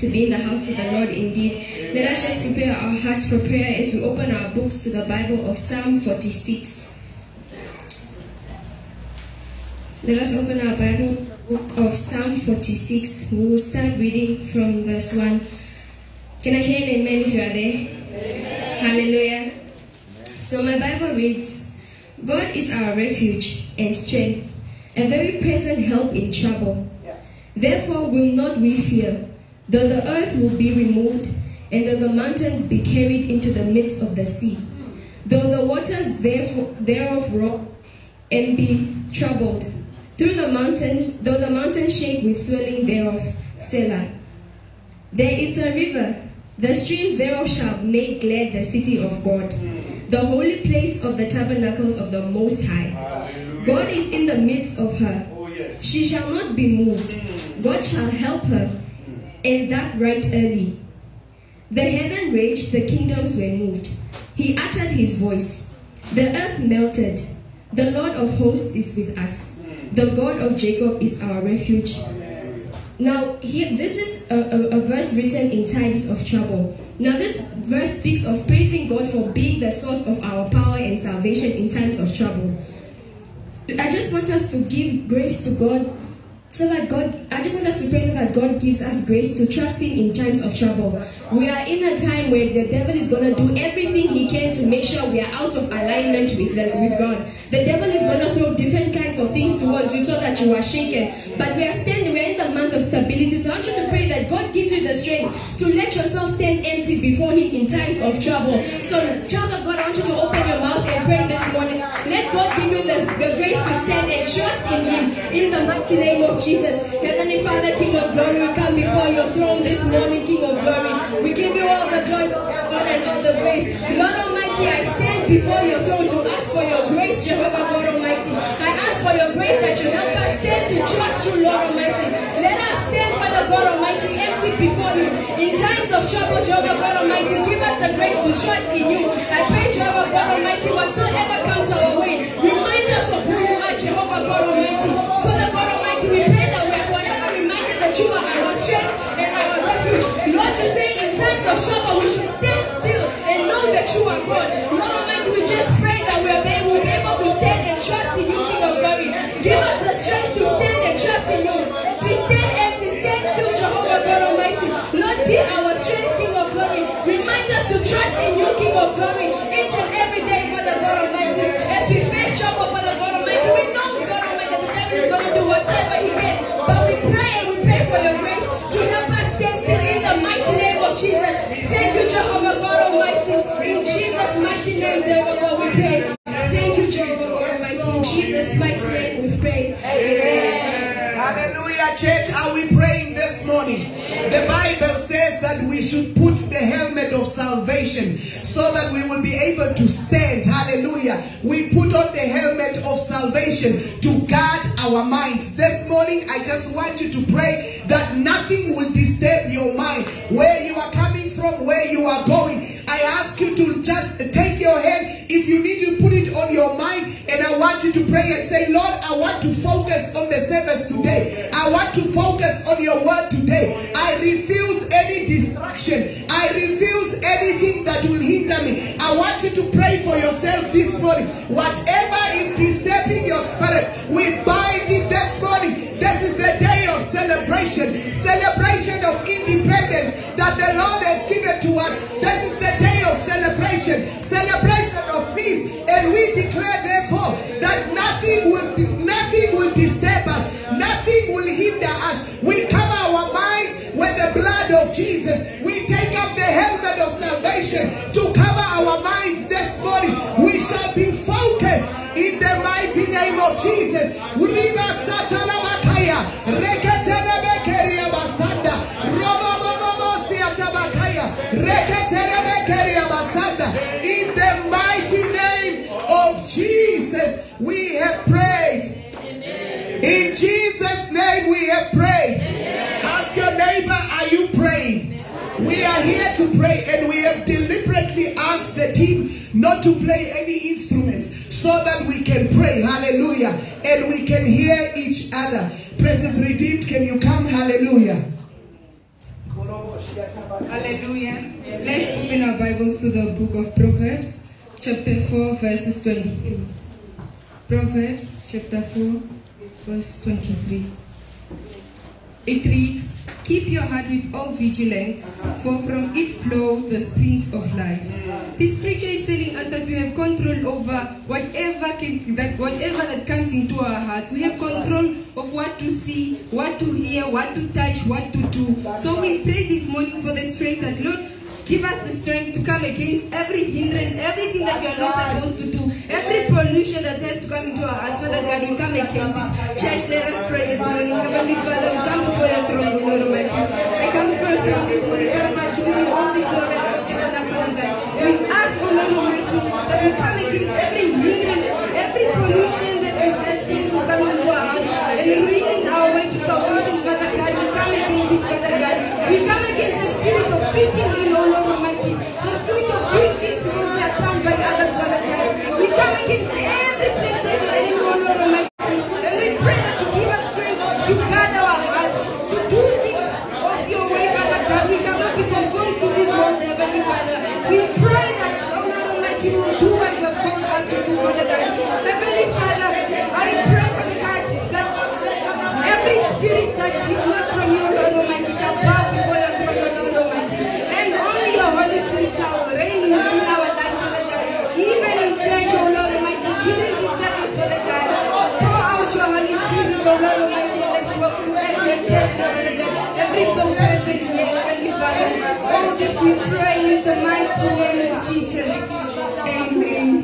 to be in the house of the Lord indeed. Let us just prepare our hearts for prayer as we open our books to the Bible of Psalm 46. Let us open our Bible book of Psalm 46. We will start reading from verse 1. Can I hear an amen if you are there? Hallelujah. So my Bible reads, God is our refuge and strength, a very present help in trouble. Therefore will not we fear, though the earth will be removed, and though the mountains be carried into the midst of the sea, though the waters thereof roar and be troubled, through the mountains, though the mountains shake with swelling thereof, Selah. There is a river, the streams thereof shall make glad the city of God, the holy place of the tabernacles of the Most High. God is in the midst of her. Oh, she shall not be moved. God shall help her, and that right early. The heaven raged, the kingdoms were moved. He uttered his voice. The earth melted. The Lord of hosts is with us. The God of Jacob is our refuge. Now, here, this is a, a, a verse written in times of trouble. Now, this verse speaks of praising God for being the source of our power and salvation in times of trouble. I just want us to give grace to God so that God, I just want us to pray so that God gives us grace to trust Him in times of trouble. We are in a time where the devil is going to do everything he can to make sure we are out of alignment with, the, with God. The devil is going to throw different of things towards you so that you are shaken. But we are standing, we're in the month of stability. So I want you to pray that God gives you the strength to let yourself stand empty before Him in times of trouble. So, child of God, I want you to open your mouth and pray this morning. Let God give you the, the grace to stand and trust in Him in the mighty name of Jesus. Heavenly Father, King of glory, we come before your throne this morning, King of glory. We give you all the glory, God, and all the grace. Lord Almighty, I stand before your throne to ask for your grace, Jehovah God Almighty. You help us stand to trust you, Lord Almighty. Let us stand, Father God Almighty, empty before you. In times of trouble, Jehovah God Almighty, give us the grace to trust in you. I pray, Jehovah God Almighty, whatsoever comes our way, remind us of who you are, Jehovah God Almighty. Father God Almighty, we pray that we are forever reminded that you are our strength and our refuge. Lord, you say in times of trouble we should stand still and know that you are God. Lord Almighty, of glory, each and every day, Father God Almighty. As we face trouble, Father God Almighty, we know, God Almighty, that the devil is going to do whatever he can. But we pray and we pray for your grace to help us stand still in the mighty name of Jesus. Thank you, Jehovah God Almighty. In Jesus' mighty name, Jehovah God, we pray. Thank you, Jehovah God Almighty. In Jesus' mighty name, we pray. Amen. Hallelujah, church. Are we praying this morning? The Bible says that we should put the helmet of salvation so that we will be able to stand. Hallelujah. We put on the helmet of salvation to guard our minds. This morning, I just want you to pray that nothing will disturb your mind. Where you are coming from, where you are going. I ask you to just take your hand. If you need to put it on your mind, and I want you to pray and say, Lord, I want to focus on the service today. I want to focus on your word today. I refuse anything that will hinder me. I want you to pray for yourself this morning. Whatever is disturbing your spirit, we bind it this morning. This is the day of celebration, celebration of independence that the Lord has given to us. This is the day of celebration, celebration of peace, and we declare therefore that nothing will nothing will disturb us, nothing will hinder us. We cover word of salvation to cover our minds this morning. We shall be focused in the mighty name of Jesus. Riba robobobobosia. In the mighty name of Jesus, we have prayed. In Jesus' name we have prayed. Ask your neighbor are here to pray and we have deliberately asked the team not to play any instruments so that we can pray, hallelujah, and we can hear each other. Princess Redeemed, can you come, hallelujah. Hallelujah. Let's open our Bibles to the book of Proverbs, chapter 4, verses 23. Proverbs, chapter 4, verse 23. It reads, Keep your heart with all vigilance, for from it flow the springs of life. This scripture is telling us that we have control over whatever can, that whatever that comes into our hearts. We have control of what to see, what to hear, what to touch, what to do. So we pray this morning for the strength that Lord Give us the strength to come against every hindrance, everything that we are not supposed to do, every pollution that has to come into our hearts. Father God, we come against it. Church, let us pray this morning. Heavenly Father, we come before your throne, Lord Almighty. I come before your throne this morning, Father God, to give you all the glory and all the honor, Father God. We ask, O Lord Almighty, that we come against every hindrance, every pollution Jesus. Amen.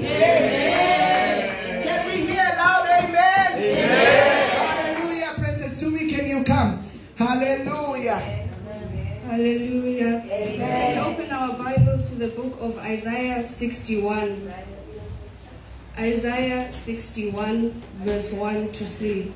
Can we hear loud amen? Hallelujah. Princess Tumi, can you come? Hallelujah. Hallelujah. Amen. Open our Bibles to the book of Isaiah 61. Isaiah 61, verse 1 to 3.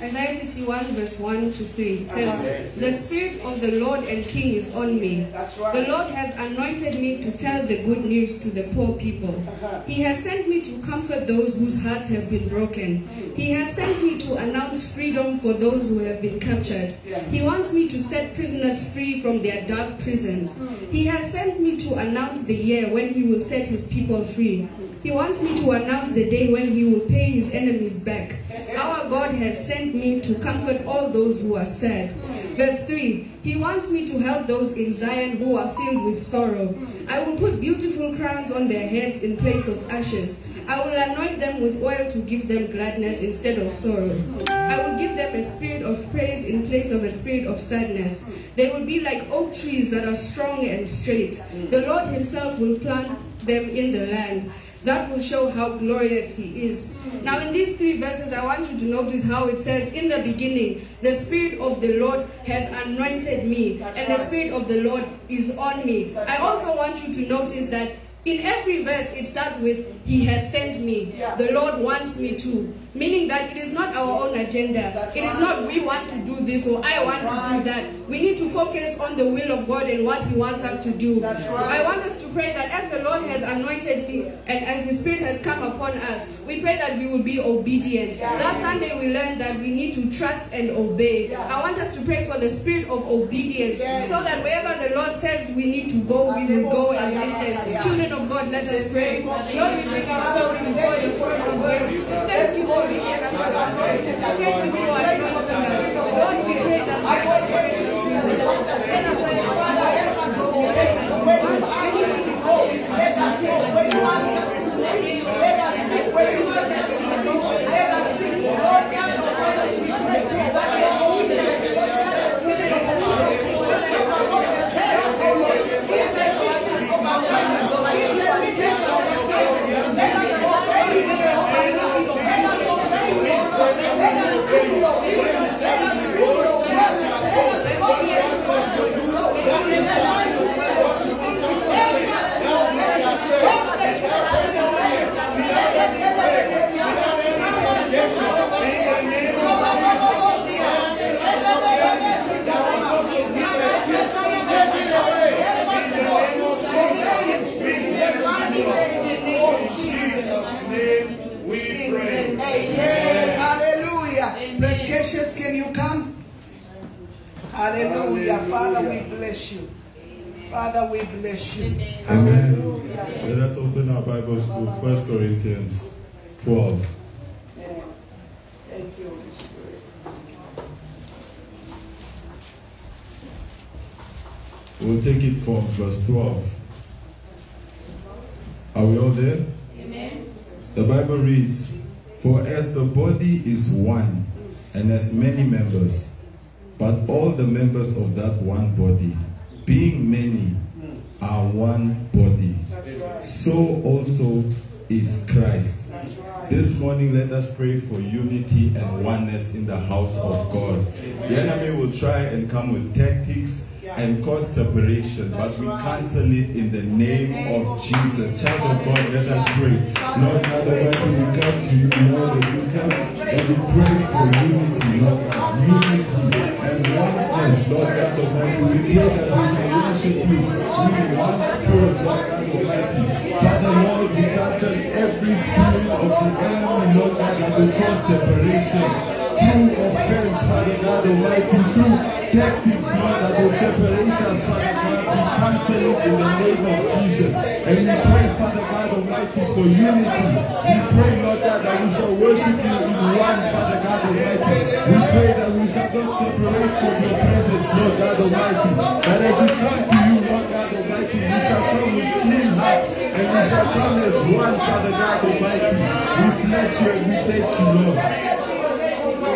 Isaiah 61, verse 1 to 3. It says, uh-huh. The Spirit of the Lord and King is on me. Right. The Lord has anointed me to tell the good news to the poor people. Uh-huh. He has sent me to comfort those whose hearts have been broken. He has sent me to announce freedom for those who have been captured. He wants me to set prisoners free from their dark prisons. Hmm. He has sent me to announce the year when he will set his people free. He wants me to announce the day when he will pay his enemies back. God has sent me to comfort all those who are sad. Verse 3 He wants me to help those in Zion who are filled with sorrow. I will put beautiful crowns on their heads in place of ashes. I will anoint them with oil to give them gladness instead of sorrow. I will give them a spirit of praise in place of a spirit of sadness. They will be like oak trees that are strong and straight. The Lord Himself will plant them in the land. That will show how glorious He is. Hmm. Now, in these three verses, I want you to notice how it says, In the beginning, the Spirit of the Lord has anointed me, and the Spirit of the Lord is on me. I also want you to notice that in every verse, it starts with, He has sent me. The Lord wants me to. Meaning that it is not our own agenda. It is not we want to do this or I want to do that. We need to focus on the will of God and what He wants us to do. I want us to pray that as the Lord has anointed me and as the Spirit has come upon us, we pray that we will be obedient. Last Sunday we learned that we need to trust and obey. I want us to pray for the spirit of obedience so that wherever the Lord says we need to go, we will go and listen. Children of God, let us pray. Lord, we bring ourselves before your throne of grace. Thank you let us go. Let go you ask us to sing. Let us sing where you ask us to sing. Let us sing, Lord, God Almighty, we pray that your obedience, Lord, God, is given unto us. Let us go to church, oh Lord. We say, weakness of our family. We say, weakness of our family. Let us obey you, Jehovah God. Let us obey you, Lord. Let us sing your will. Let us sing your word. Hallelujah. Father, we bless you. Father, we bless you. Amen. Let us open our Bibles to 1 Corinthians 12. Amen. Thank you, Holy Spirit. We'll take it from verse 12. Are we all there? Amen. The Bible reads, For as the body is one and has many members, but all the members of that one body, being many, are one body, so also is Christ. This morning, let us pray for unity and oneness in the house of God. The enemy will try and come with tactics and cause separation, but we cancel it in the name of Jesus. Child of God, let us pray. Lord God Almighty, we come to you, Lord, we come and we pray for unity, Lord unity oneness, Lord God Almighty. We pray that we shall worship you in one spirit, Lord God Almighty. Father, Lord, we cancel every spirit of the enemy, Lord God, that will cause separation through offense, Father God Almighty, through tactics, Lord, that will separate us. We cancel it in the name of Jesus. And we pray, Father God Almighty, for unity. We pray, Lord God, that we shall worship you in one, Father God Almighty. We pray that we shall not separate from your presence, Lord God Almighty. That as we come to you, Lord God Almighty, we shall come with clean hearts and we shall come as one, Father God Almighty. We bless you and we thank you, Lord.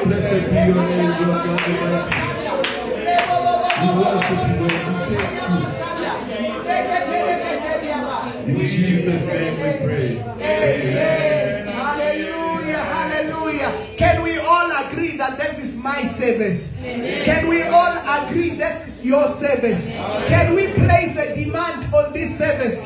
Blessed be your name, Lord God Almighty. We worship you, Lord. We thank you. In Jesus' name we pray. Amen. Hallelujah, hallelujah. Can we all agree that this is my service? Can we all agree this is your service? Can we place a demand on this service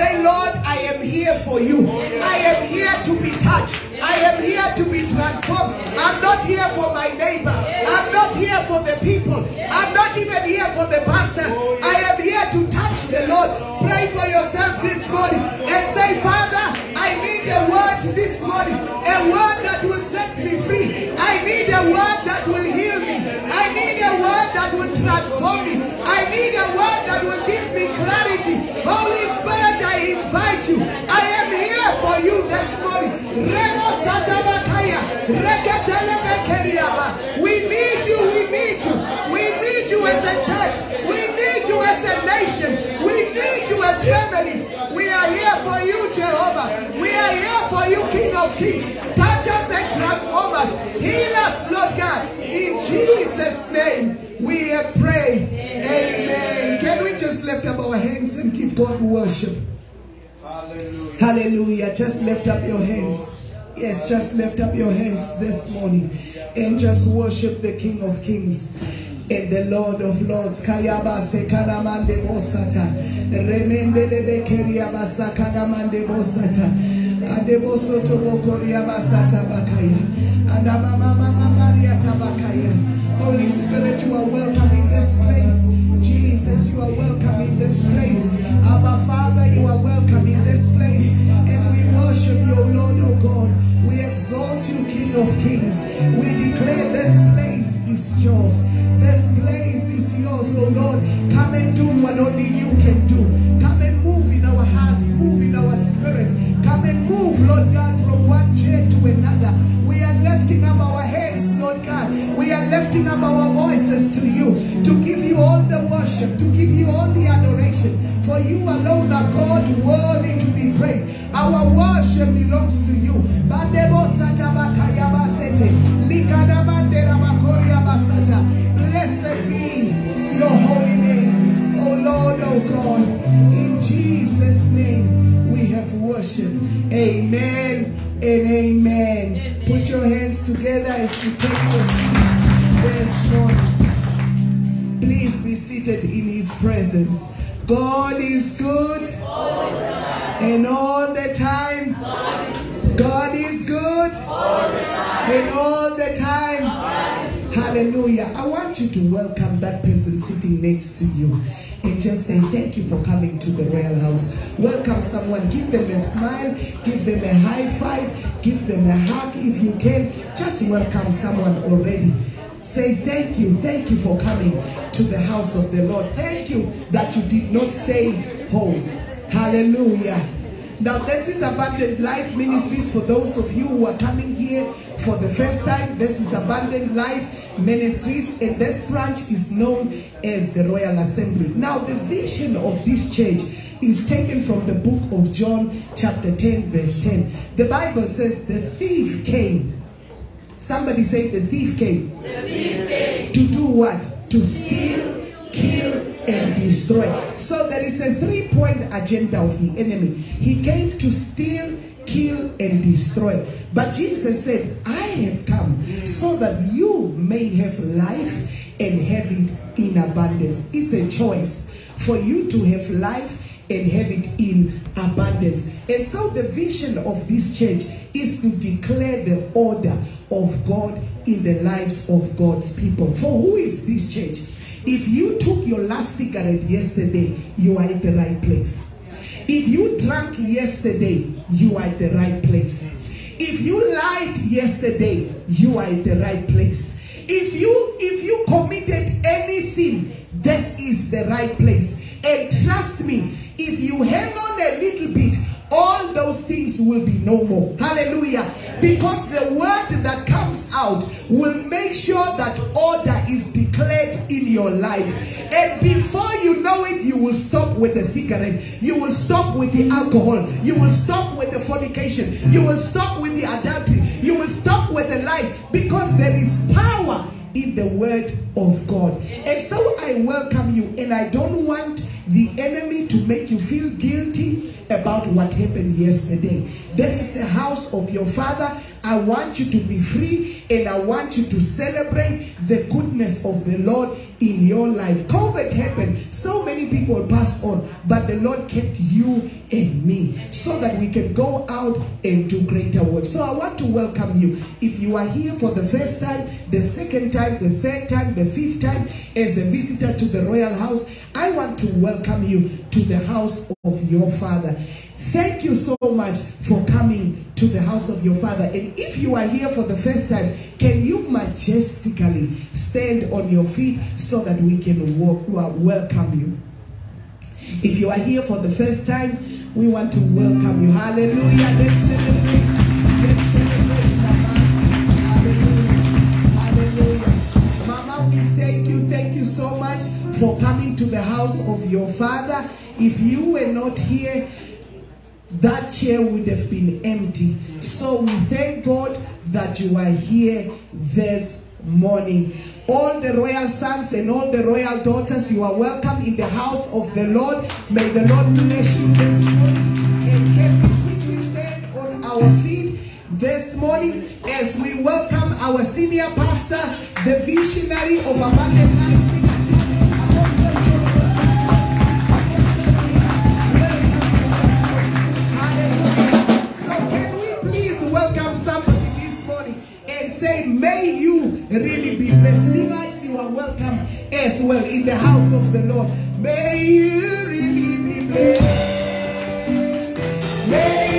say, Lord, I am here for you. I am here to be touched. I am here to be transformed. I'm not here for my neighbor. I'm not here for the people. I'm not even here for the pastors. I am here to touch the Lord. Pray for yourself this morning and say, Father, I need a word this morning, a word that will set me free. I need a word that will heal me. I need a word that will transform me. I need a word that will give me clarity. Holy this morning. We need you, we need you. We need you as a church. We need you as a nation. We need you as families. We are here for you, Jehovah. We are here for you, King of Kings. Touch us and transform us. Heal us, Lord God. In Jesus' name, we pray. prayed. Amen. Can we just lift up our hands and give God worship? Hallelujah. Just lift up your hands. Yes, just lift up your hands this morning and just worship the King of Kings and the Lord of Lords. Kayaba sekaramande bosata. Remende lebekeria basakaramande bosata. Adeboso tobokoria basata bakaya. Adamama mama maria tabakaya. Holy Spirit, you are welcome in this place. Jesus, you are welcome in this place. Abba Father, you are welcome in this place. And we worship you, Lord, O God. We exalt you, King of Kings. We declare this place is yours. This place is yours, O Lord. Come and do what only you can do. Come and move in our hearts, move in our spirits. Come and move, Lord God, from one chair to another. We are lifting up our worship, to give you all the adoration. For you alone are God, worthy to be praised. Our worship belongs to you. Blessed be your holy name, O Lord, O God. In Jesus' name we have worship. Amen and amen. Put your hands together as you take your seat this morning. Seated in his presence. God is good and all the time. God is good and all the time. Hallelujah. I want you to welcome that person sitting next to you and just say thank you for coming to the Royal House. Welcome someone. Give them a smile. Give them a high five. Give them a hug if you can. Just welcome someone already. Say thank you, thank you for coming to the house of the Lord. Thank you that you did not stay home. Hallelujah. Now, this is Abundant Life Ministries for those of you who are coming here for the first time. This is Abundant Life Ministries, and this branch is known as the Royal Assembly. Now, the vision of this church is taken from the book of John, chapter 10, verse 10. The Bible says, The thief came. Somebody say, The thief came. To do what? To steal, kill, and destroy. So there is a three-point agenda of the enemy. He came to steal, kill, and destroy. But Jesus said, I have come so that you may have life and have it in abundance. It's a choice for you to have life and have it in abundance. And so the vision of this church is to declare the order of God in the lives of God's people. For who is this church? If you took your last cigarette yesterday, you are at the right place. If you drank yesterday, you are at the right place. If you lied yesterday, you are at the right place. If you if you committed any sin, this is the right place. And trust me, if you hang on a little bit, all those things will be no more. Hallelujah. Because the word that comes out will make sure that order is declared in your life. And before you know it, you will stop with the cigarette. You will stop with the alcohol. You will stop with the fornication. You will stop with the adultery. You will stop with the lies because there is power in the word of God. And so I welcome you and I don't want the enemy to make you feel guilty about what happened yesterday. This is the house of your father. I want you to be free and I want you to celebrate the goodness of the Lord in your life. COVID happened. So many people passed on, but the Lord kept you and me so that we can go out and do greater work. So I want to welcome you. If you are here for the first time, the second time, the third time, the fifth time as a visitor to the royal house, I want to welcome you to the house of your father. Thank you so much for coming to the house of your father. And if you are here for the first time, can you majestically stand on your feet so that we can welcome you? If you are here for the first time, we want to welcome you. Hallelujah. Let's celebrate. Let's celebrate. Hallelujah. Hallelujah. Mama, we thank you. Thank you so much for coming to the house of your father. If you were not here, that chair would have been empty. So we thank God that you are here this morning. All the royal sons and all the royal daughters, you are welcome in the house of the Lord. May the Lord bless you this morning. And can we quickly stand on our feet this morning as we welcome our senior pastor, the visionary of Abundant Life say, may you really be blessed. Levites, you are welcome as well in the house of the Lord. May you really be blessed. May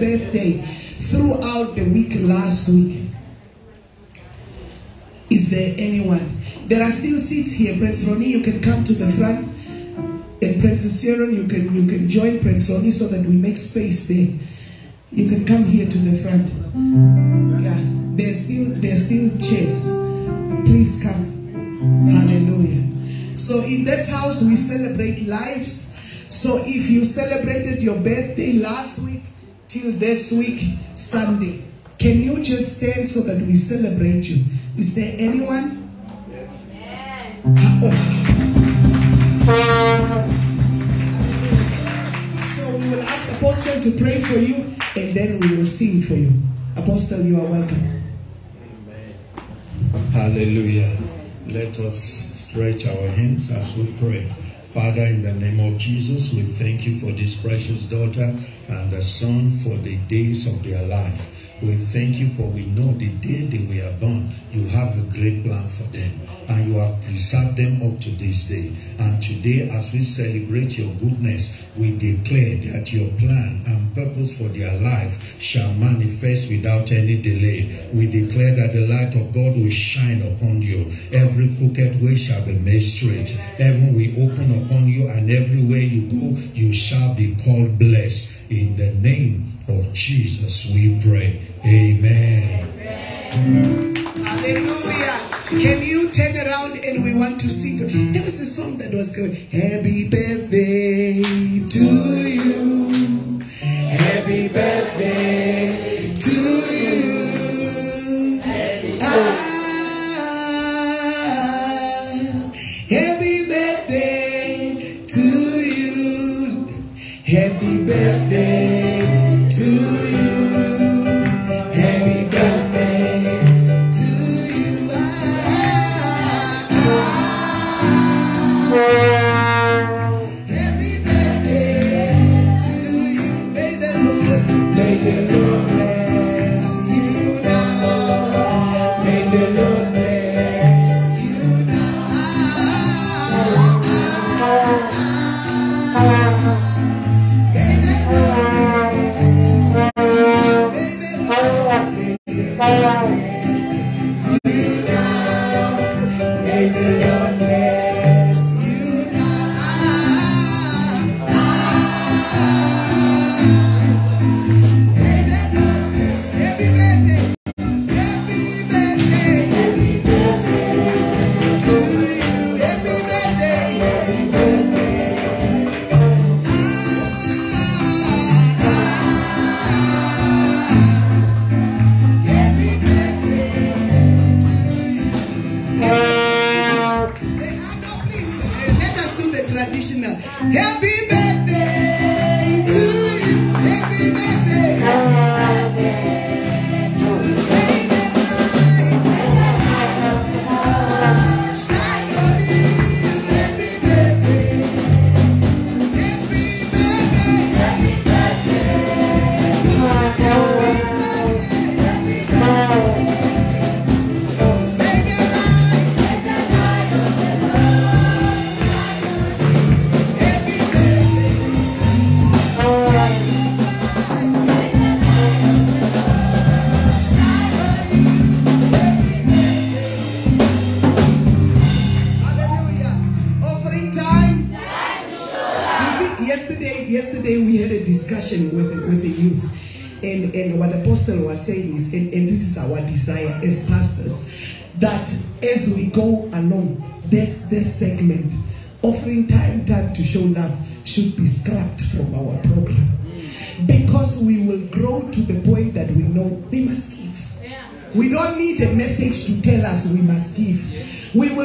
birthday throughout the week last week? Is there anyone? There are still seats here. Prince Ronnie, you can come to the front. And Princess Sharon, you can you can join Prince Ronnie so that we make space there. You can come here to the front. Yeah, there's still there's still chairs. Please come. Hallelujah. So in this house we celebrate lives. So if you celebrated your birthday last week till this week Sunday, can you just stand so that we celebrate you? Is there anyone? Ah, oh. So we will ask Apostle to pray for you and then we will sing for you. Apostle, you are welcome. Hallelujah. Let us stretch our hands as we pray. Father, in the name of Jesus, we thank you for this precious daughter and the son for the days of their life. We thank you for we know the day they were born, you have a great plan for them and you have preserved them up to this day. And today, as we celebrate your goodness, we declare that your plan and purpose for their life shall manifest without any delay. We declare that the light of God will shine upon you. Every crooked way shall be made straight. Heaven will open upon you, and everywhere you go, you shall be called blessed. In the name of Jesus, we pray. Amen. Hallelujah. Can you turn around and we want to sing? There was a song that was going, Happy birthday to you. Happy birthday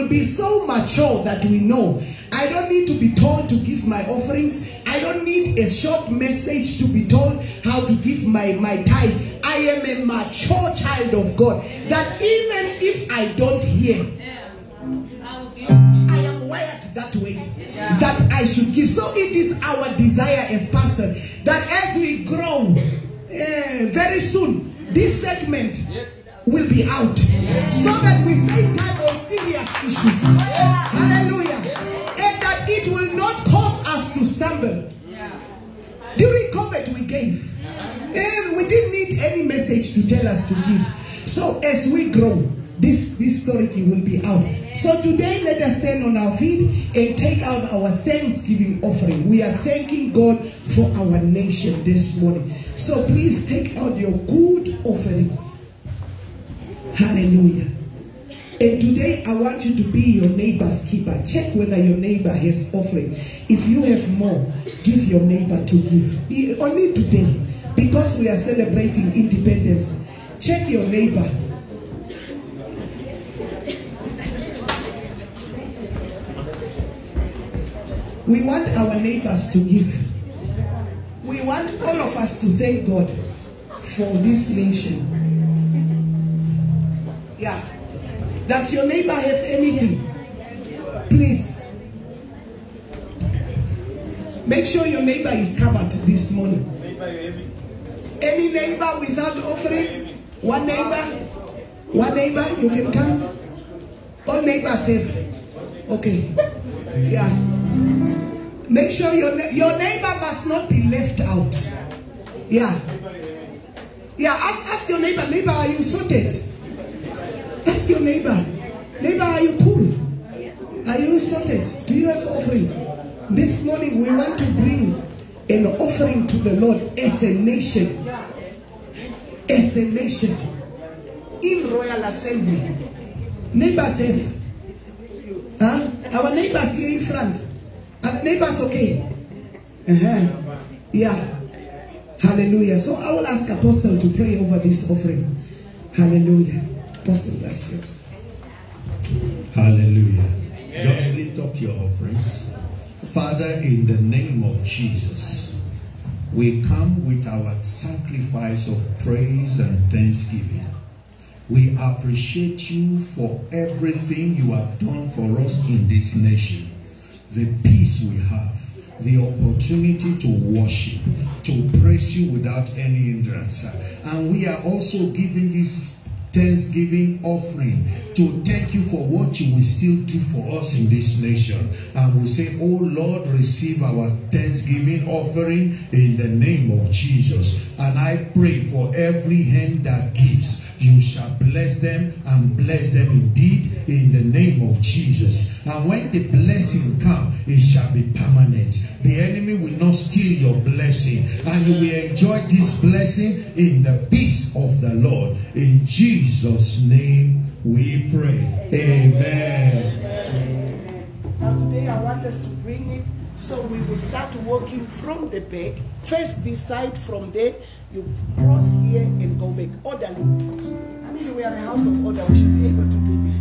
will be so mature that we know. I don't need to be told to give my offerings. I don't need a short message to be told how to give my, my tithe. I am a mature child of God. That even if I don't hear, I am wired that way. That I should give. So it is our desire as pastors that as we grow, eh, very soon, this segment will be out so that we save time serious issues. Hallelujah. And that it will not cause us to stumble. During COVID, we gave. And we didn't need any message to tell us to give. So as we grow, this, this story will be out. So today, let us stand on our feet and take out our Thanksgiving offering. We are thanking God for our nation this morning. So please take out your good offering. Hallelujah. And today I want you to be your neighbor's keeper. Check whether your neighbor has offering. If you have more, give your neighbor to give. Only today, because we are celebrating independence, check your neighbor. We want our neighbors to give. We want all of us to thank God for this nation. Yeah. Does your neighbor have anything? Please. Make sure your neighbor is covered this morning. Any neighbor without offering? One neighbor? One neighbor, you can come. All neighbors have. Okay. Yeah. Make sure your, your neighbor must not be left out. Yeah. Yeah, ask, ask your neighbor, neighbor, are you sorted? Ask your neighbor, neighbor, are you cool? Are you sorted? Do you have offering? This morning we want to bring an offering to the Lord as a nation. As a nation. In Royal Assembly. Neighbors have. Huh? Our neighbors here in front. Our neighbors okay? Uh-huh. Yeah. Hallelujah. So I will ask Apostle to pray over this offering. Hallelujah. That's yours. Hallelujah. Just lift up your offerings. Father, in the name of Jesus, we come with our sacrifice of praise and thanksgiving. We appreciate you for everything you have done for us in this nation. The peace we have, the opportunity to worship, to praise you without any hindrance. And we are also giving this thanksgiving offering to thank you for what you will still do for us in this nation. And we say, Oh Lord, receive our thanksgiving offering in the name of Jesus. And I pray for every hand that gives, you shall bless them and bless them indeed in the name of Jesus. And when the blessing come, it shall be permanent. The enemy will not steal your blessing, and you will enjoy this blessing in the peace of the Lord. In Jesus' name we pray. Amen. Now today I want us to bring it so we will start walking from the back. First this side, from there you cross here and go back orderly. I mean we are a house of order. We should be able to do this.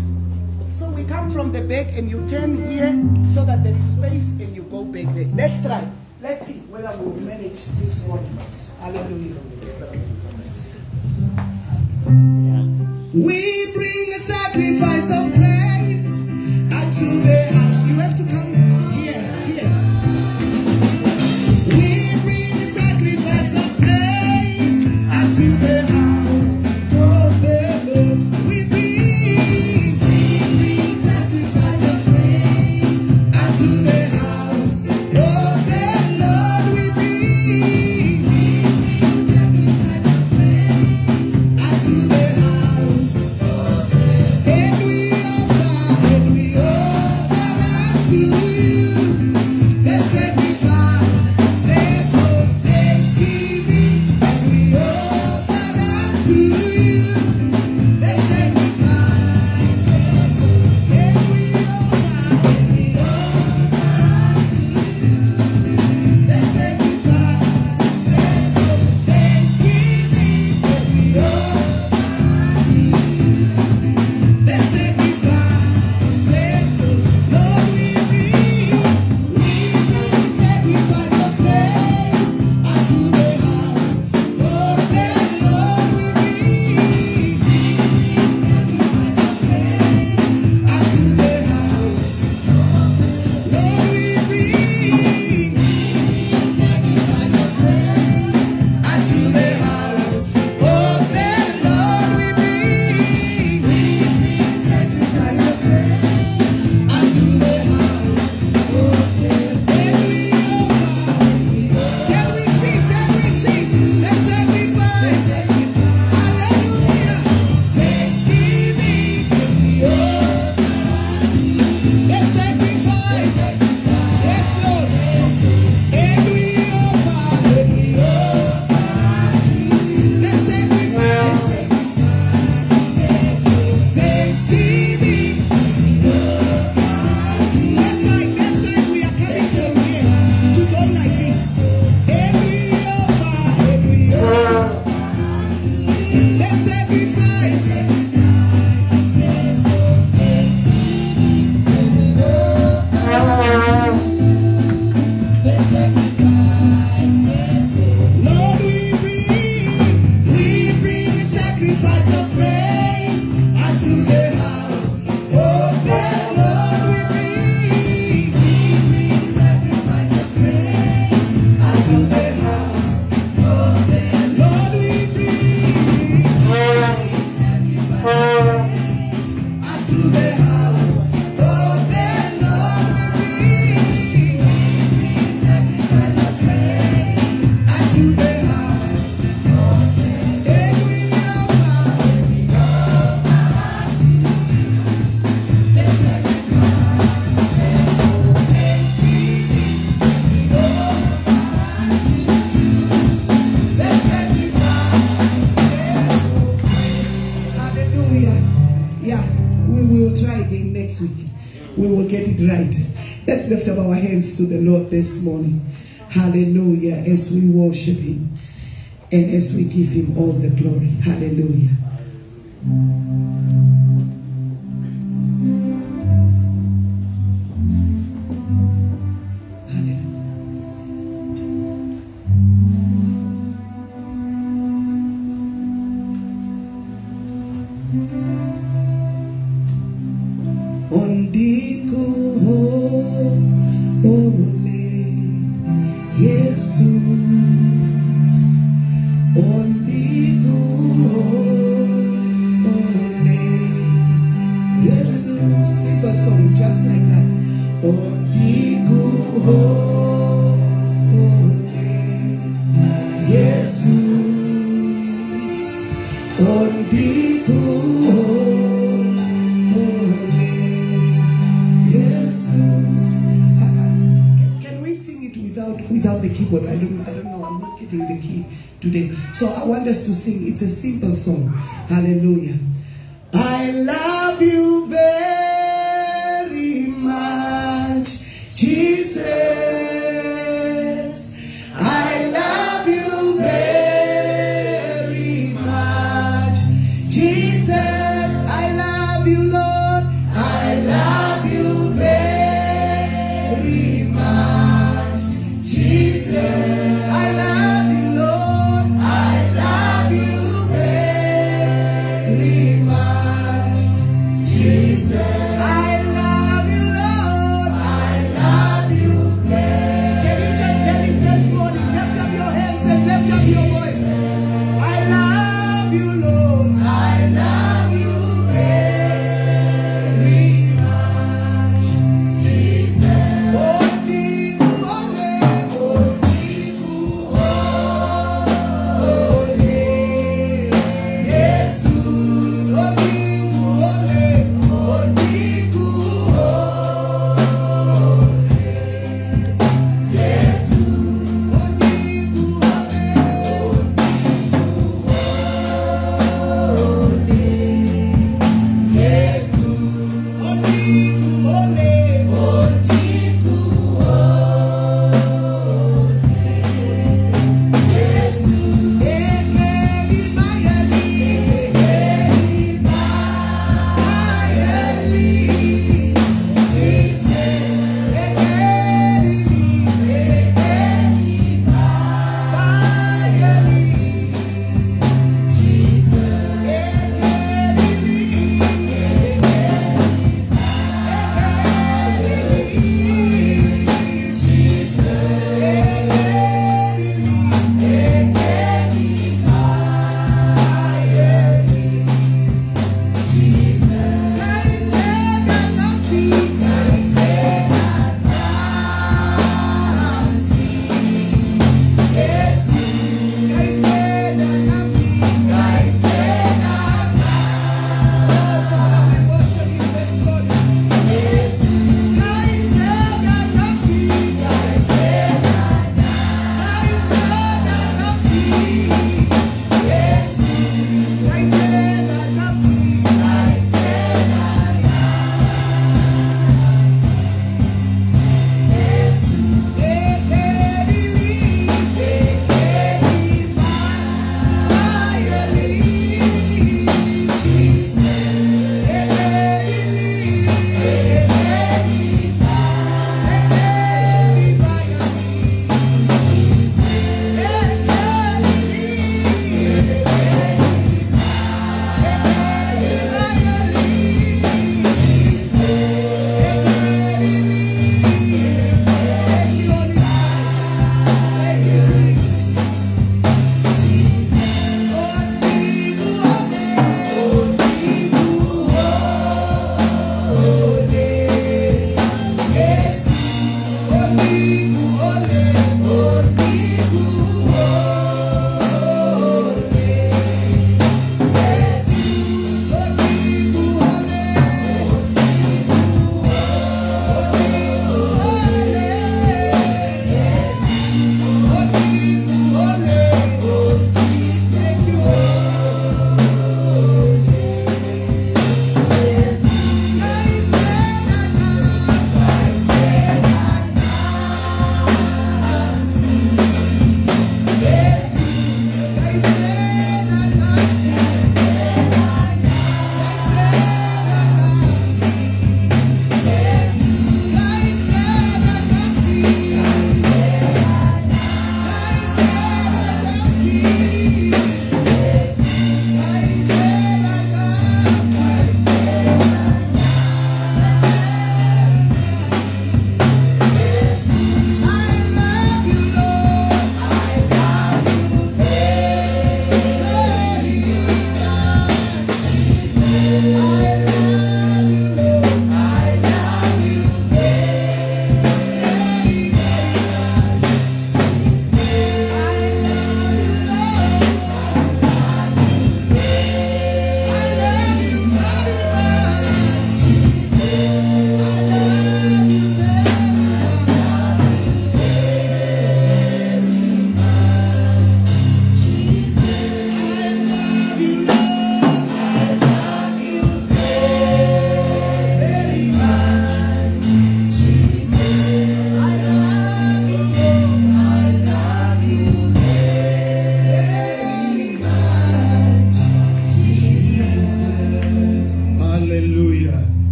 So we come from the back and you turn here so that there is space and you go back there. Let's try. Let's see whether we will manage this one. Hallelujah. We bring a sacrifice of praise unto the house. You have to come right. Let's lift up our hands to the Lord this morning. Hallelujah. As we worship Him and as we give Him all the glory. Hallelujah. do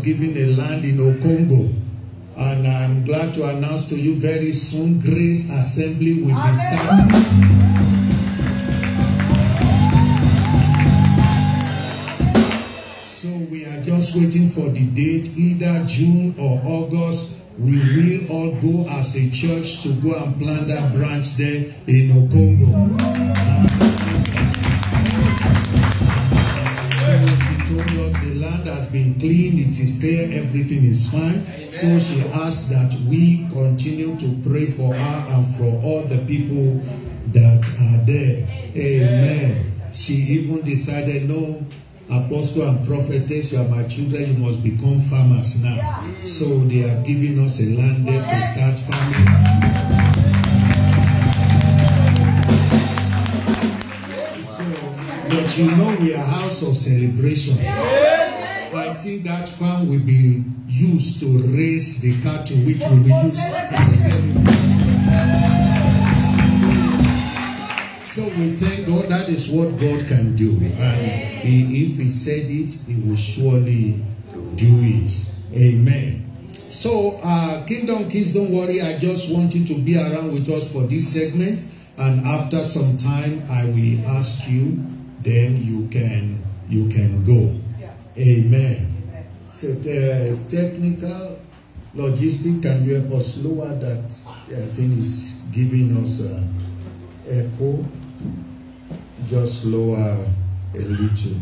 was given a land in Okongo. And I'm glad to announce to you very soon Grace Assembly will be starting. So we are just waiting for the date, either June or August. We will all go as a church to go and plant that branch there in Okongo. So been cleaned, it is clear, everything is fine. So she asked that we continue to pray for her and for all the people that are there. Amen. She even decided, no, apostle and prophetess, you are my children, you must become farmers now. So they have given us a land there to start farming. So, but you know we are house of celebration. I think that farm will be used to raise the cattle which will be used for celebration. So we thank God that is what God can do. And if He said it, He will surely do it. Amen. So, uh, Kingdom Kids, don't worry. I just want you to be around with us for this segment. And after some time, I will ask you, then you can you can go. Amen. So the technical logistic, can you help us lower that uh, thing is giving us uh, echo? Just lower a little.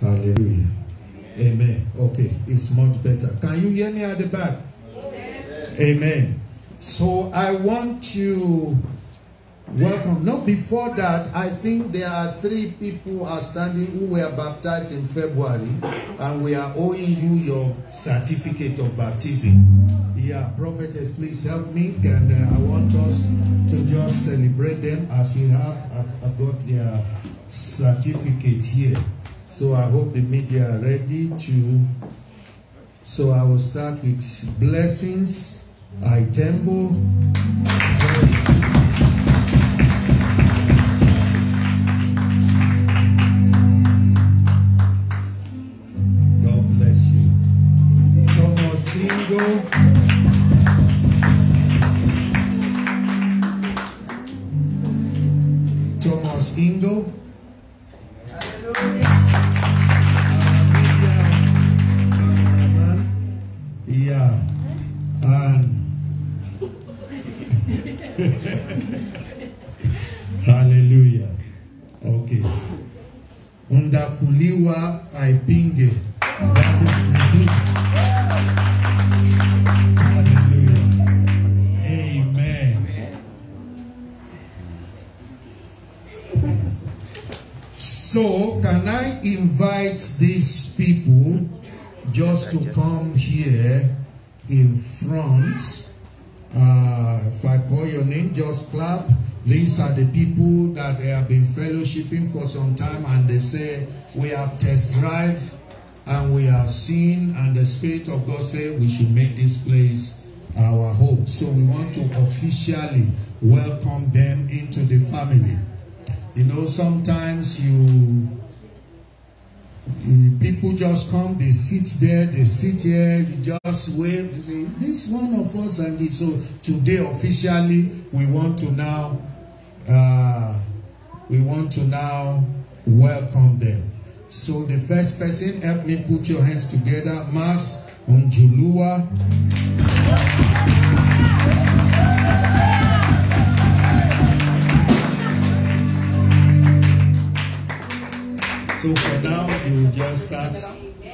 Hallelujah. Amen. Okay, it's much better. Can you hear me at the back? Amen. So I want to welcome. No, before that, I think there are three people are standing who were baptized in February, and we are owing you your certificate of baptism. Yeah, prophetess, please help me, and uh, I want us to just celebrate them as we have. I've, I've got their certificate here, so I hope the media are ready to. So I will start with blessings. Itembo. God Thomas Ingo. Yeah. Hallelujah. Okay. Undakuliwa Aipinge. Just to come here in front? Uh, if I call your name, just clap. These are the people that they have been fellowshipping for some time, and they say we have test drive and we have seen, and the Spirit of God said we should make this place our home. So we want to officially welcome them into the family. You know, sometimes you, you- people just come, they sit there, they sit here, you just wave, you say, is this one of us? And this? so today officially we want to now, uh, we want to now welcome them. So the first person, help me put your hands together, Max Onjulua. So for now, you just start,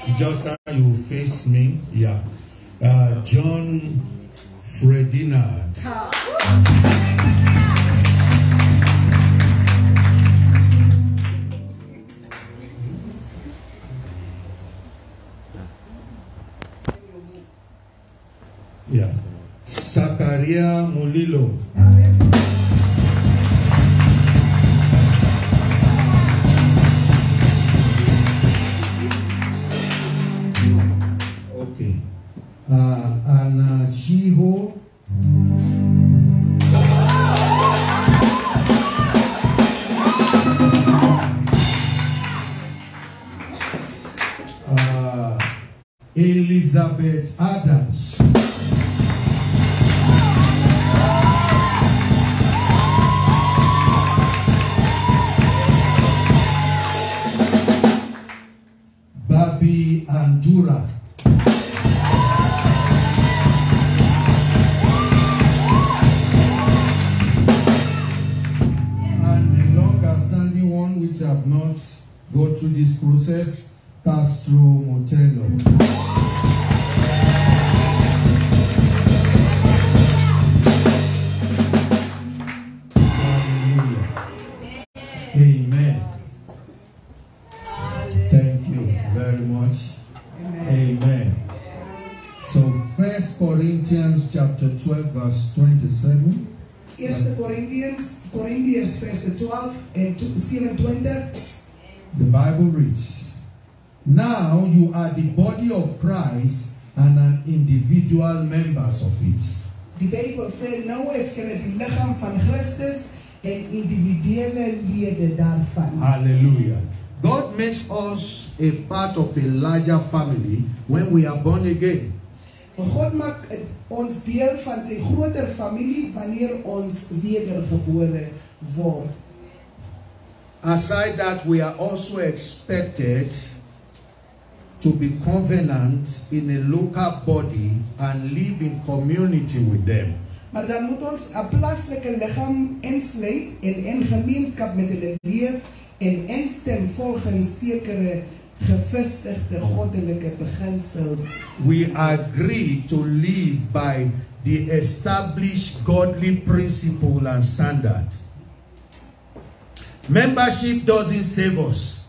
you just start, you face me, yeah. Uh, John Fredinard. Yeah. Zakaria Mulilo. Elizabeth chapter 12 verse 27. 1 Corinthians, Corinthians vers 12 en 27. The Bible reads, Now you are the body of Christ and an individual members of it. Die Bijbel sê nou is julle die liggaam van Christus en individuele lede daarvan. Hallelujah. God makes us a part of a larger family when we are born again. God maak eh, ons deel van sy groter familie wanneer ons wedergebore word. Aside that, we are also expected to be covenant in a local body and live in community with them. Maar dan moet ons 'n plaaslike liggaam insluit en in gemeenskap met hulle leef en instem volgens sekere. We agree to live by the established godly principle and standard. Membership doesn't save us.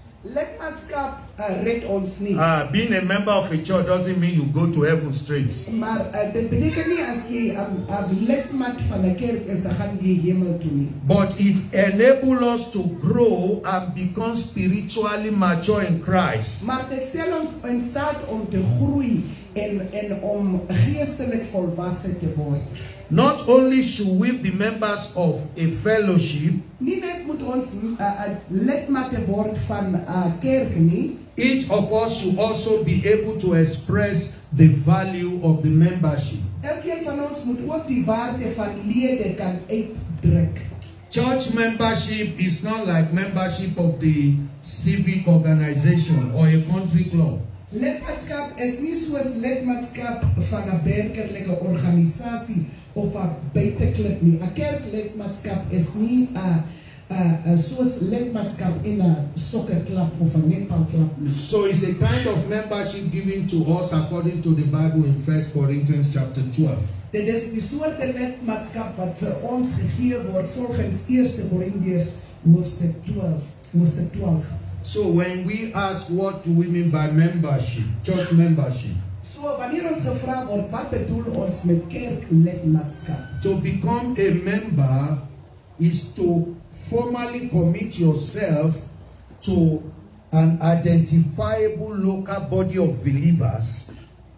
Lidmaatskap uh, red ons nie. Uh, being a member of a church doesn't mean you go to heaven straight. Maar uh, dit beteken nie as jy 'n um, lidmaat van 'n kerk is, dan gaan jy hemel toe nie. But it enables us to grow and become spiritually mature in Christ. Maar dit stel ons in staat om te groei en en om geestelik volwasse te word. Not only should we be members of a fellowship, Nie net moet ons 'n uh, uh, lidmate word van 'n uh, kerk nie, each of us should also be able to express the value of the membership. elkeen van ons moet ook die waarde van lede kan uitdruk. Church membership is not like membership of the civic organization or a country club. Lidmaatskap is nie soos lidmaatskap van 'n burgerlike organisasie of 'n buiteklub nie. 'n Kerklidmaatskap is nie 'n 'n 'n soos lidmaatskap in 'n sokkerklub of 'n netbalklub nie. So it's a kind of membership given to us according to the Bible in 1 Corinthians chapter 12. Dit is die soort lidmaatskap wat vir ons gegee word volgens 1 Korintiërs hoofstuk 12, hoofstuk 12. So when we ask what do we mean by membership, church membership, So wanneer ons gevra word wat bedoel ons met kerklidmaatskap? to become a member is to formally commit yourself to an identifiable local body of believers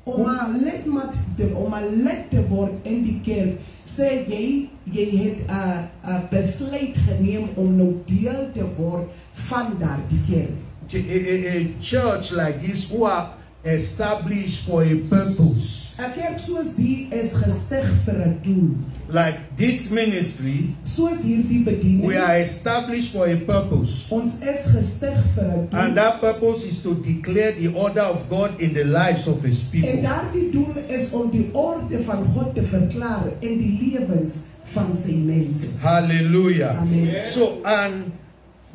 om 'n lidmaat te om 'n lid te word in die kerk sê jy jy het 'n 'n besluit geneem om nou deel te word van daardie kerk. a, a, a church like this who are established for a purpose 'n Kerk soos die is gestig vir 'n doel. like this ministry Soos hierdie bediening. we are established for a purpose Ons is gestig vir 'n doel. and that purpose is to declare the order of God in the lives of his En people daardie doel is om die orde van God te verklaar in die lewens van sy mense. hallelujah Amen. so and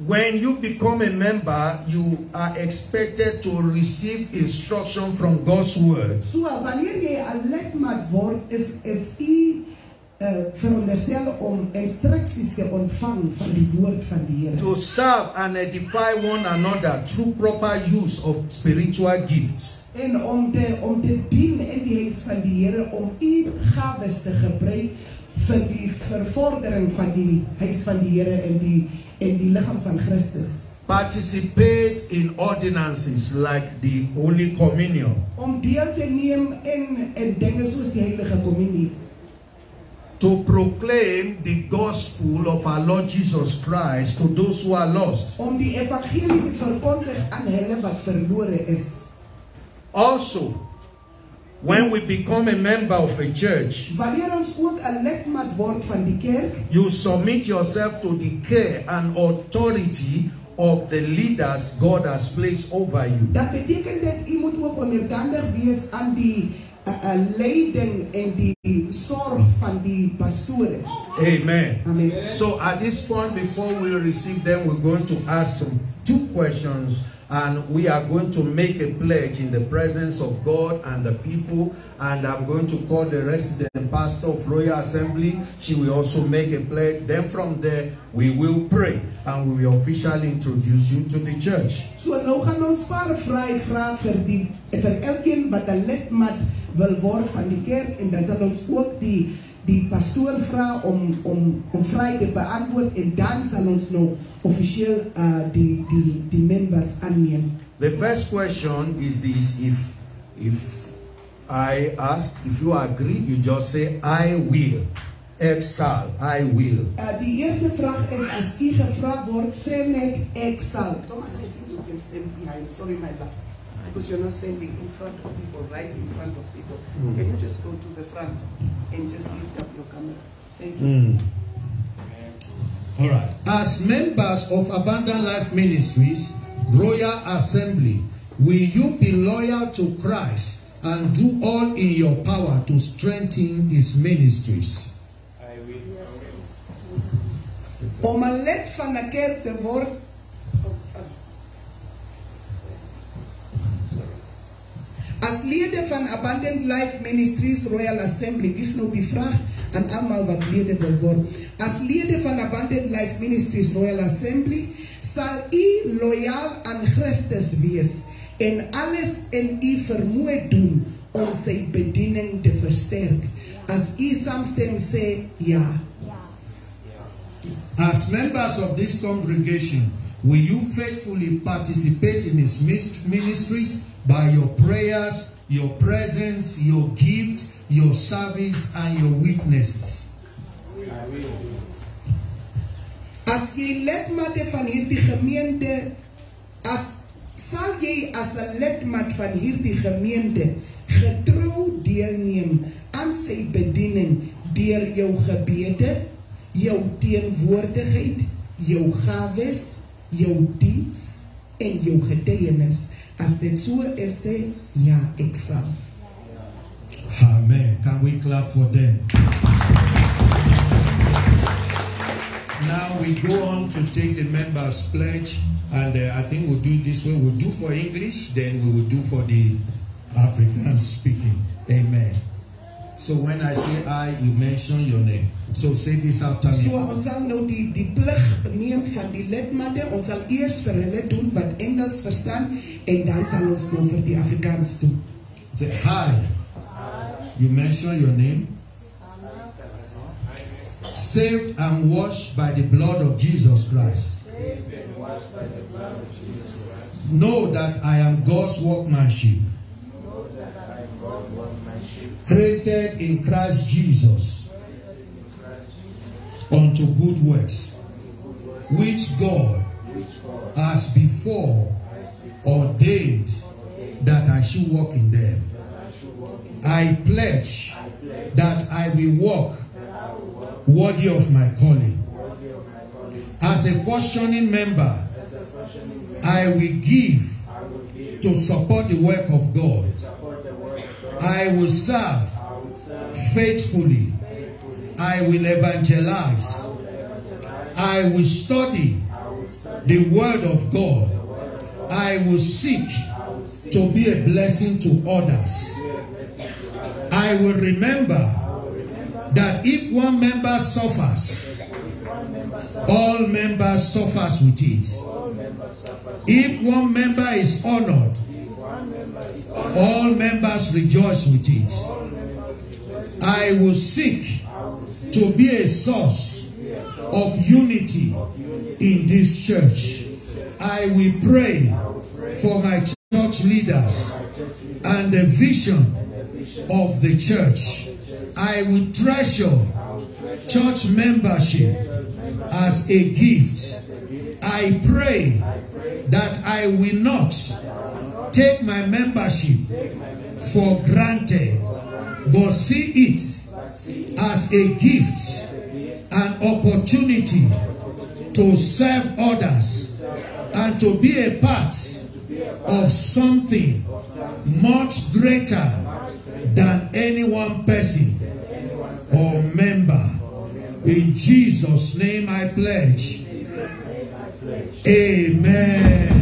when you become a member you are expected to receive instruction from God's word So wanneer jy 'n lidmaat word, is is u veronderstel om instruksies te ontvang van die woord van die Here. to serve and edify one another through proper use of spiritual gifts En om te om te dien in die huis van die Here om u gawes te gebruik vir die vervordering van die huis van die Here en die en die liggaam van Christus. participate in ordinances like the Holy Communion, Om deel te neem in in dinge soos die heilige kommunie. to proclaim the gospel of our Lord Jesus Christ to those who are lost. Om die evangelie te verkondig aan hulle wat verlore is. Also, when we become a member of a church, Wanneer ons ook 'n lidmaat word van die kerk, you submit yourself to the care and authority of the leaders God has placed over you. dan beteken dit u moet ook onderdandig wees aan die uh, uh, leiding en die sorg van die pastore. Amen. Amen. So at this point, before we receive them, we're going to ask some two questions, and we are going to make a pledge in the presence of God and the people. And I'm going to call the resident pastor of Royal Assembly. She will also make a pledge. Then from there, we will pray, and we will officially introduce you to the church. So die pastoor vra om om om te beantwoord en dan sal ons nou uh die die die members aanneem. The first question is this: If if I ask, if you agree, you just say, "I will." Exal, I will. Uh die eerste vraag is as u gevra word, sê net ek sal. Thomas, I think you can stand behind. Sorry my love. Because you're not standing in front of people, right in front of people. Mm. Can you just go to the front and just lift up your camera? Thank you. Mm. All right. As members of Abundant Life Ministries, Royal Assembly, will you be loyal to Christ and do all in your power to strengthen his ministries? Om 'n lid van 'n kerk te word As lede van Abundant Life Ministries Royal Assembly, dis nou die vraag aan almal wat lede wil word. As lede van Abundant Life Ministries Royal Assembly, sal u loyaal aan Christus wees en alles in u vermoë doen om sy bediening te versterk. As u saamstem sê ja. As members of this congregation, will you faithfully participate in his ministries by your prayers, your presence, your gift, your service, and your witnesses? As jy lidmate van hierdie gemeente as sal jy as 'n lidmaat van hierdie gemeente getrou deelneem aan sy bediening deur jou gebede, jou teenwoordigheid, jou gawes, jou diens en jou getuienis. As so is sê ja, ek. Amen. Can we clap for them? Now we go on to take the members' pledge, and uh, I think we'll do it this way. We'll do for English, then we will do for the African speaking. Amen. So when I say I, you mention your name. So say this after me. So me. ons sal nou die die plig neem van die lidmate. Ons sal eers vir hulle doen wat Engels verstaan en dan sal ons nou vir die Afrikaans doen. Say hi. You mention your name. Saved and washed by the blood of Jesus Christ. Know that I am God's workmanship, created in Christ Jesus unto good works, which God has before ordained that I should walk in them. I pledge that I will walk worthy of my calling. As a functioning member, I will give to support the work of God. I will serve faithfully. I will evangelize. I will study the word of God. I will seek to be a blessing to others. I will remember that if one member suffers, all members suffers with it. If one member is honored, all members rejoice with it. I will seek to be a source of unity in this church. I will pray for my church leaders and the vision of the church. I will treasure church membership as a gift. I pray that I will not take my membership for granted, but see it as a gift, an opportunity to serve others and to be a part of something much greater than any one person or member. In Jesus' name I pledge. Amen.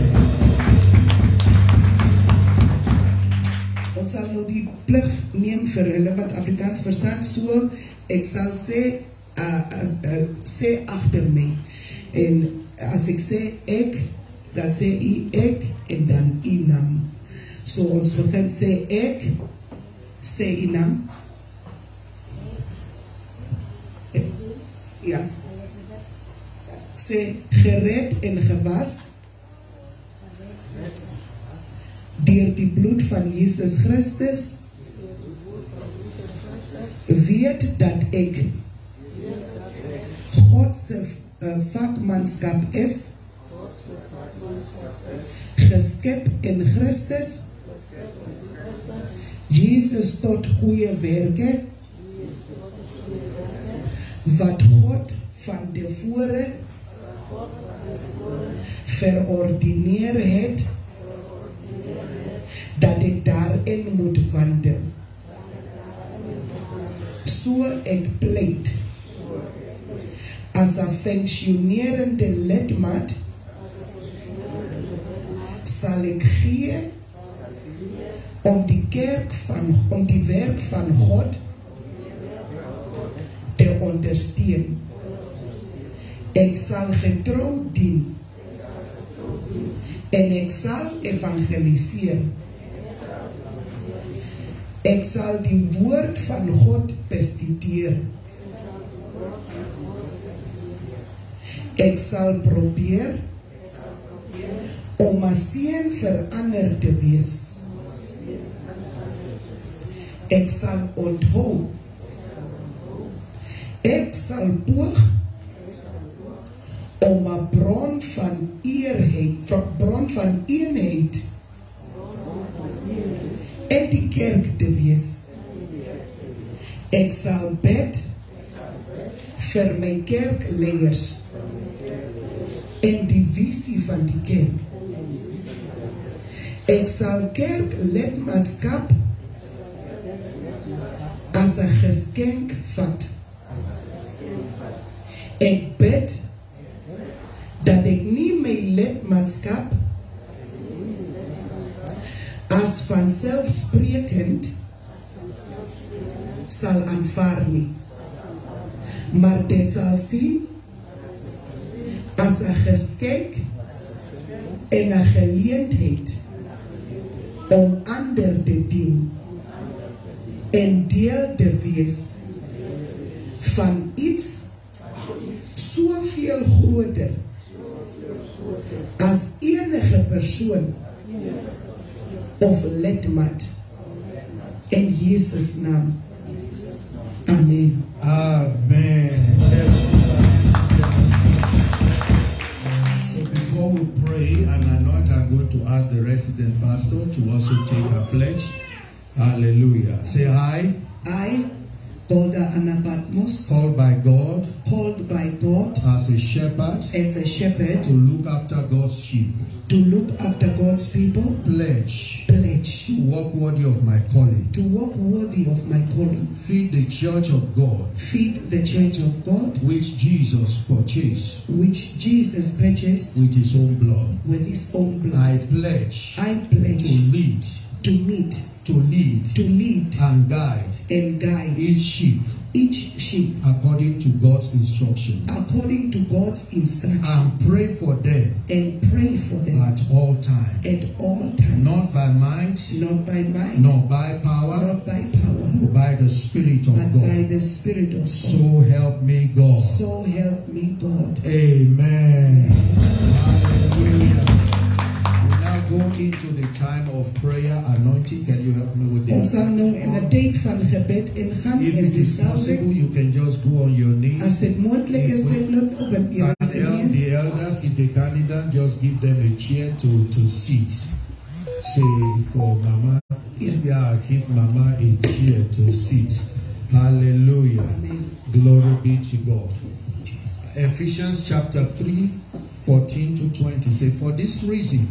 Sal nou die plig neem vir hulle wat Afrikaans verstaan. So ek sal sê uh, uh, uh, sê agter my. En as ek sê ek, dan sê u ek en dan u naam. So ons begin sê ek, sê. Ek- Ja. Sê gered en gewas deur die bloed van Jesus Christus weet dat ek God se uh, vakmanskap is geskep in Christus Jesus tot goeie werke wat God van tevore verordineer het dat ek daarin moet wandel. So ek pleit as 'n functionerende lidmaat sal ek gee om die kerk van om die werk van God te ondersteun. Ek sal getrou dien en ek sal evangeliseer. Ek sal die woord van God bestudeer. Ek sal probeer om 'n seën vir ander te wees. Ek sal onthou. Ek sal poog om 'n bron van eerheid, van bron van eenheid die kerk te wees. Ek sal bid vir my kerkleiers en die visie van die kerk. Ek sal kerklidmaatskap as 'n geskenk vat. Ek bid dat ek nie my lidmaatskap as vanselfsprekend sal aanvaar nie. Maar dit sal sien as 'n geskenk en 'n geleentheid om ander te dien en deel te wees van iets soveel groter as enige persoon of lidmaat. In Jesus' name. Amen. Amen. Let's give our hands together. So before we pray and anoint, I'm going to ask the resident pastor to also take a pledge. Hallelujah. Say hi. I, Golda Anna Patmos, Called by God called by God as a shepherd as a shepherd to look after God's sheep. To look after God's people, Pledge. Pledge. To walk worthy of my calling. to walk worthy of my calling, Feed the church of God. Feed the church of God, which Jesus purchased. Which Jesus purchased. With his own blood. with his own blood. I pledge. I to pledge lead, to meet, to lead, to lead, and guide. And guide. Each sheep each sheep according to God's instruction according to God's instruction and pray for them and pray for them at all times, at all times. not by might, not by might, nor by power, not by power, but by the Spirit of but by the Spirit of God. So help me God. So help me God. Amen. Hallelujah. Into the time of prayer anointing. Can you help me with this? sal nou in 'n tyd van gebed ingaan If it is possible, you can just go on your knees. as dit moontlik is, sit net op 'n And eerste tell neer. the elders, if they can't even just give them a chair to, to sit. Say for Mama, yeah, give Mama a chair to sit. Hallelujah. Glory be to God. Ephesians chapter 3, 14 to 20 say, For this reason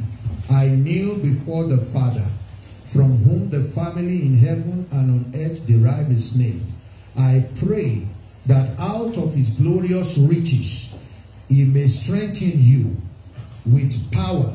I kneel before the Father, from whom the family in heaven and on earth derive its name. I pray that out of his glorious riches he may strengthen you with power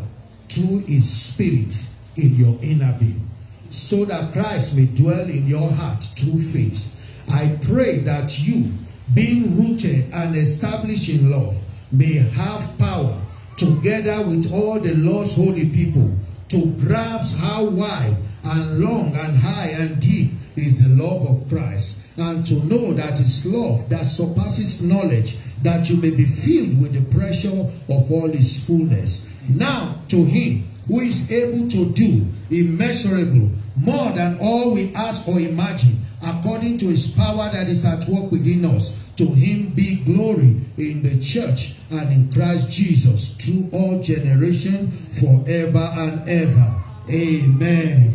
through his spirit in your inner being, so that Christ may dwell in your heart through faith. I pray that you, being rooted and established in love, may have power together with all the Lord's holy people to grasp how wide and long and high and deep is the love of Christ and to know that his love that surpasses knowledge that you may be filled with the pressure of all his fullness. Now to him who is able to do immeasurable more than all we ask or imagine according to his power that is at work within us. To him be glory in the church and in Christ Jesus through all generation forever and ever. Amen.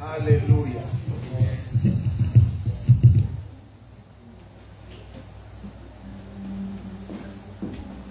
Hallelujah.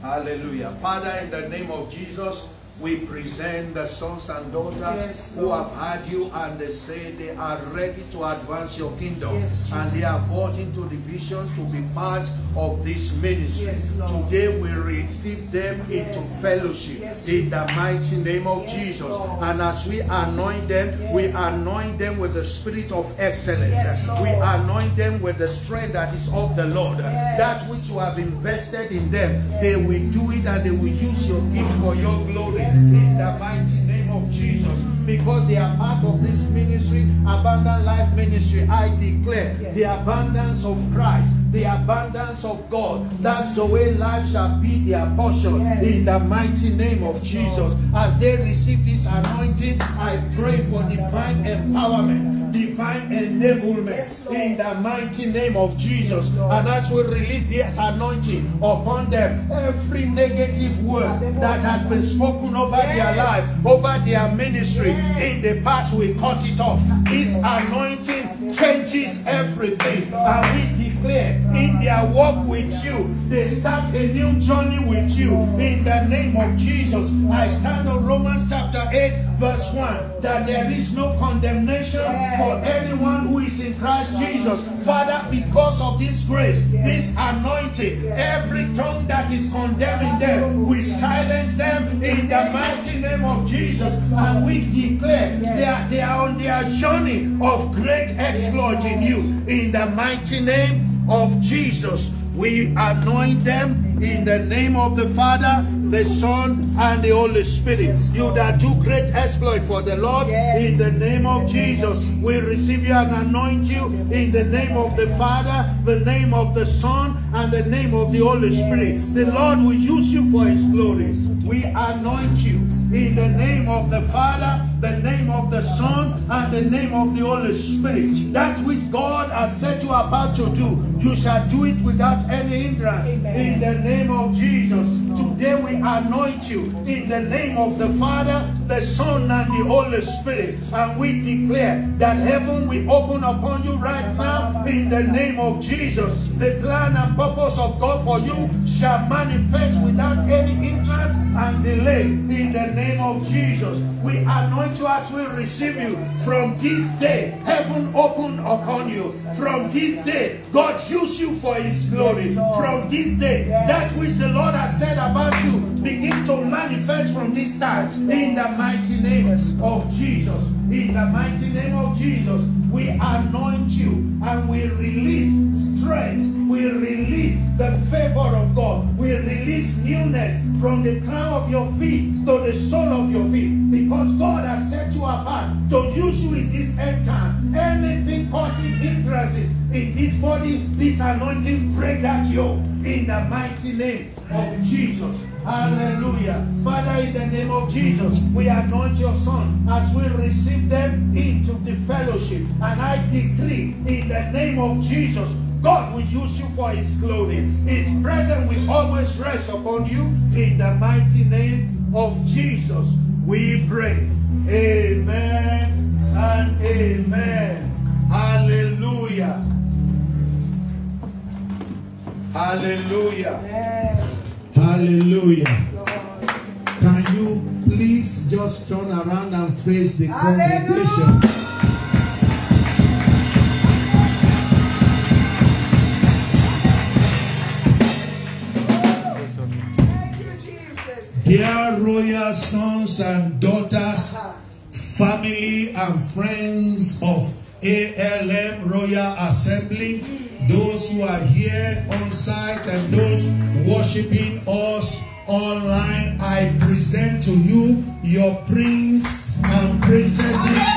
Hallelujah. Father, in the name of Jesus, we present the sons and daughters Yes, who have heard you and they say they are ready to advance your kingdom. Yes, and they are brought into the vision to be part of this ministry. Yes, Today we receive them into fellowship in the mighty name of Jesus. Lord. And as we anoint them, we anoint them with the spirit of excellence. We anoint them with the strength that is of the Lord. That which you have invested in them, they will do it and they will use your gift for your glory Yes, in the mighty name of Jesus. Because they are part of this ministry, abundant life ministry. I declare Yes. the abundance of Christ, the abundance of God. That's the way life shall be their portion Yes. in the mighty name of Jesus. As they receive this anointing, I pray for divine empowerment, divine enablement Yes, in the mighty name of Jesus. And as we release this anointing upon them, every negative word that has been spoken over their life, over their ministry in the past, we cut it off. This anointing changes everything. And we declare in their walk with you, they start a new journey with you in the name of Jesus. I stand on Romans chapter 8, verse 1 that there is no condemnation for anyone who is in Christ Jesus. Father, because of this grace, this anointing, every tongue that is condemning them, we silence them in the mighty name of Jesus. And we declare they are, they are on their journey of great exploit in you. In the mighty name of Jesus, we anoint them in the name of the Father, the Son, and the Holy Spirit. You that do great exploit for the Lord, Yes. in the name of Jesus, we receive you and anoint you in the name of the Father, the name of the Son, and the name of the Holy Spirit. The Lord will use you for His glory. We anoint you in the name of the Father, the name of the Son, and the name of the Holy Spirit. That which God has set you about to do, you shall do it without any hindrance. In the name of Jesus. Today we anoint you in the name of the Father, the Son, and the Holy Spirit. And we declare that heaven will open upon you right now in the name of Jesus. The plan and purpose of God for you shall manifest without any hindrance and delay in the name of Jesus. We anoint you as we receive you. From this day, heaven open upon you. From this day, God use you for his glory. From this day, that which the Lord has said about you begin to manifest from this time in the mighty name of Jesus. In the mighty name of Jesus, we anoint you and we release strength. We release the favor of God. We release newness from the crown of your feet to the sole of your feet. Because God has set you apart to use you in this end time. Anything causing hindrances in this body, this anointing, break that yoke in the mighty name of Jesus. Hallelujah. Father, in the name of Jesus, we anoint your son as we receive them into the fellowship. And I decree in the name of Jesus, God will use you for his glory. His presence will always rest upon you. In the mighty name of Jesus, we pray. Amen and amen. Hallelujah. Hallelujah. Hallelujah. Can you please just turn around and face the congregation? Dear royal sons and daughters, family and friends of ALM Royal Assembly, those who are here on site and those worshiping us online, I present to you your prince and princesses.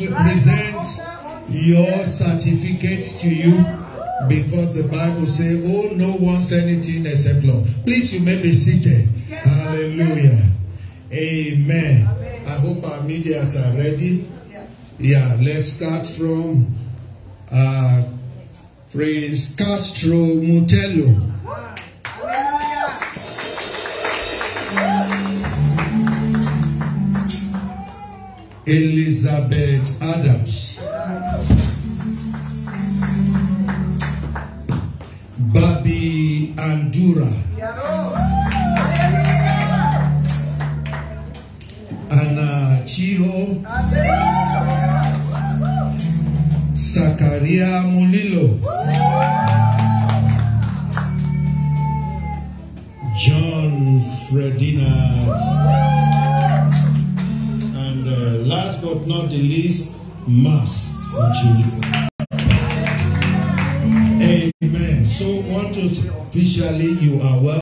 We present your certificates to you because the Bible says, Oh, no one's anything except Lord. Please, you may be seated. Hallelujah. Amen. I hope our medias are ready. Yeah, let's start from uh, Prince Castro Mutello. Least,